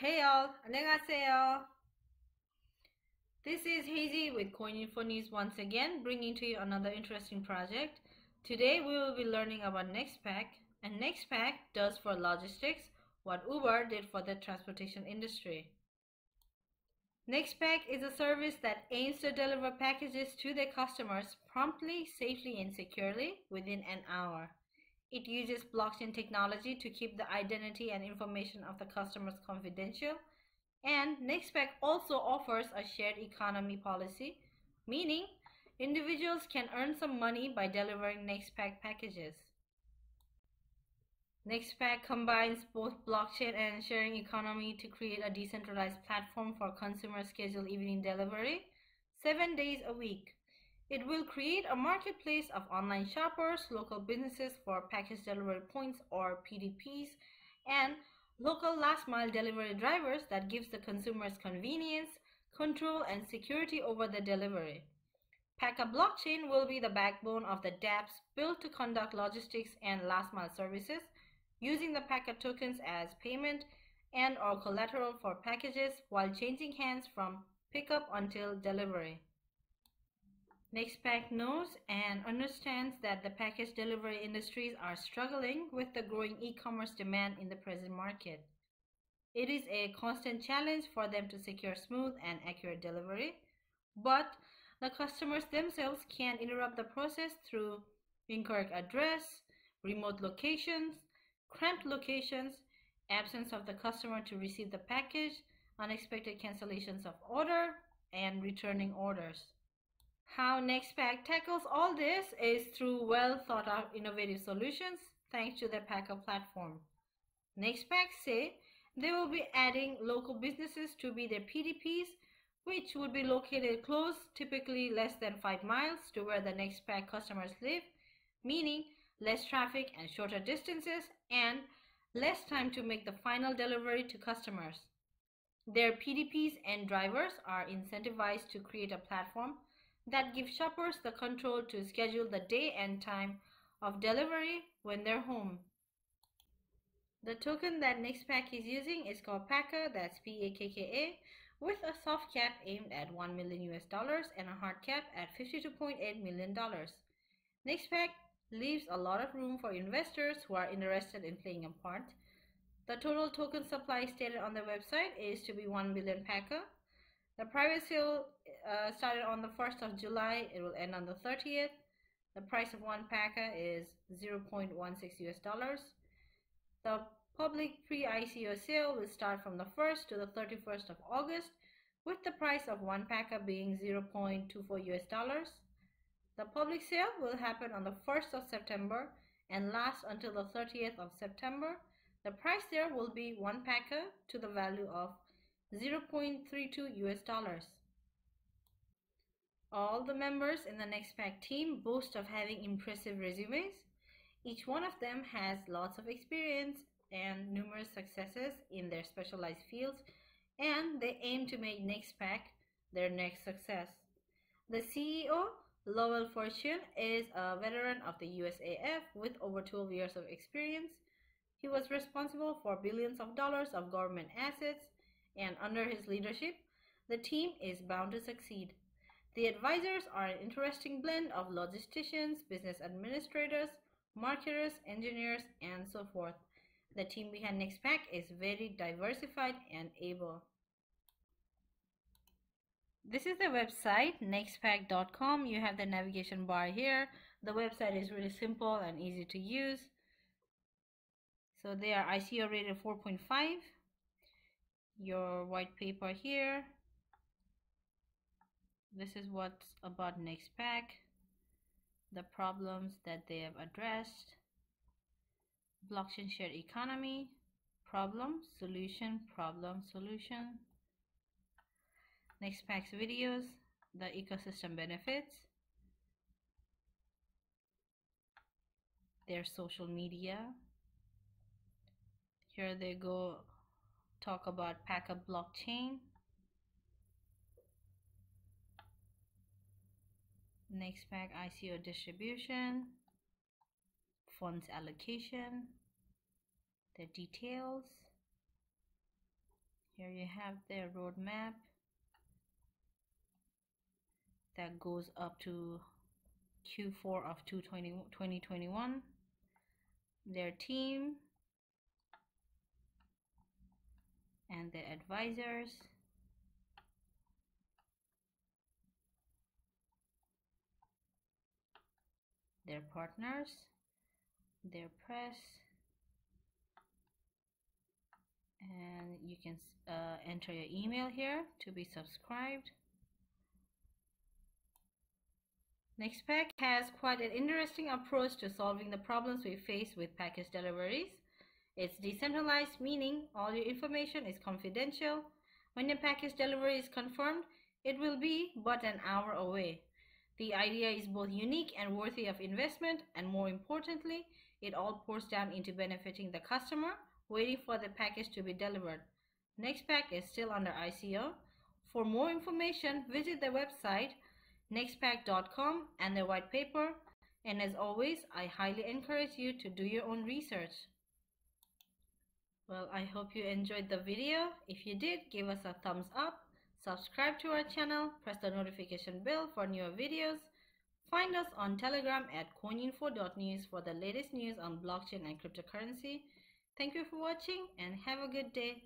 Hey all, 안녕하세요. This is Hazy with CoinInfo News once again, bringing to you another interesting project. Today we will be learning about NextPakk, and NextPakk does for logistics what Uber did for the transportation industry. NextPakk is a service that aims to deliver packages to their customers promptly, safely, and securely within an hour. It uses blockchain technology to keep the identity and information of the customers confidential. And NextPakk also offers a shared economy policy, meaning individuals can earn some money by delivering NextPakk packages. NextPakk combines both blockchain and sharing economy to create a decentralized platform for consumer scheduled evening delivery seven days a week. It will create a marketplace of online shoppers, local businesses for package delivery points or PDPs, and local last mile delivery drivers that gives the consumers convenience, control, and security over the delivery. PAKKA blockchain will be the backbone of the dApps built to conduct logistics and last mile services using the PAKKA tokens as payment and or collateral for packages while changing hands from pickup until delivery. NextPakk knows and understands that the package delivery industries are struggling with the growing e-commerce demand in the present market. It is a constant challenge for them to secure smooth and accurate delivery, but the customers themselves can interrupt the process through incorrect address, remote locations, cramped locations, absence of the customer to receive the package, unexpected cancellations of order, and returning orders. How NextPakk tackles all this is through well thought out innovative solutions thanks to their PAKKA platform. NextPakk say they will be adding local businesses to be their PDPs, which would be located close, typically less than 5 miles to where the NextPakk customers live, meaning less traffic and shorter distances, and less time to make the final delivery to customers. Their PDPs and drivers are incentivized to create a platform that give shoppers the control to schedule the day and time of delivery when they're home. The token that NextPakk is using is called PAKKA, that's P-A-K-K-A, with a soft cap aimed at 1 million US dollars and a hard cap at 52.8 million dollars. NextPakk leaves a lot of room for investors who are interested in playing a part. The total token supply stated on the website is to be 1 billion PAKKA, the private sale uh, started on the 1st of July. It will end on the 30th. The price of one PAKKA is 0.16 US dollars. The public pre-ICO sale will start from the 1st to the 31st of August with the price of one PAKKA being 0.24 US dollars. The public sale will happen on the 1st of September and last until the 30th of September. The price there will be one PAKKA to the value of 0.32 US dollars. All the members in the NextPakk team boast of having impressive resumes. Each one of them has lots of experience and numerous successes in their specialized fields, and they aim to make NextPakk their next success. The CEO, Lowell Fortune, is a veteran of the USAF with over 12 years of experience. He was responsible for billions of dollars of government assets and under his leadership, the team is bound to succeed. The advisors are an interesting blend of logisticians, business administrators, marketers, engineers, and so forth. The team behind NextPakk is very diversified and able. This is the website, nextpakk.com. You have the navigation bar here. The website is really simple and easy to use. So they are ICO rated 4.5 your white paper here this is what's about NextPakk the problems that they have addressed. Blockchain shared economy. Problem solution problem solution. NextPakk's videos. The ecosystem benefits. Their social media. Here they go talk about PAKKA blockchain. NextPakk ICO distribution, funds allocation, the details. here you have their roadmap that goes up to Q4 of 2021 their team and their advisors their partners their press and you can uh, enter your email here to be subscribed NextPakk has quite an interesting approach to solving the problems we face with package deliveries. It's decentralized, meaning all your information is confidential. When your package delivery is confirmed, it will be but an hour away. The idea is both unique and worthy of investment, and more importantly, it all pours down into benefiting the customer waiting for the package to be delivered. NextPakk is still under ICO. For more information, visit the website nextpakk.com and their white paper. And as always, I highly encourage you to do your own research. Well, I hope you enjoyed the video. If you did, give us a thumbs up, subscribe to our channel, press the notification bell for newer videos. Find us on Telegram at coininfo.news for the latest news on blockchain and cryptocurrency. Thank you for watching and have a good day.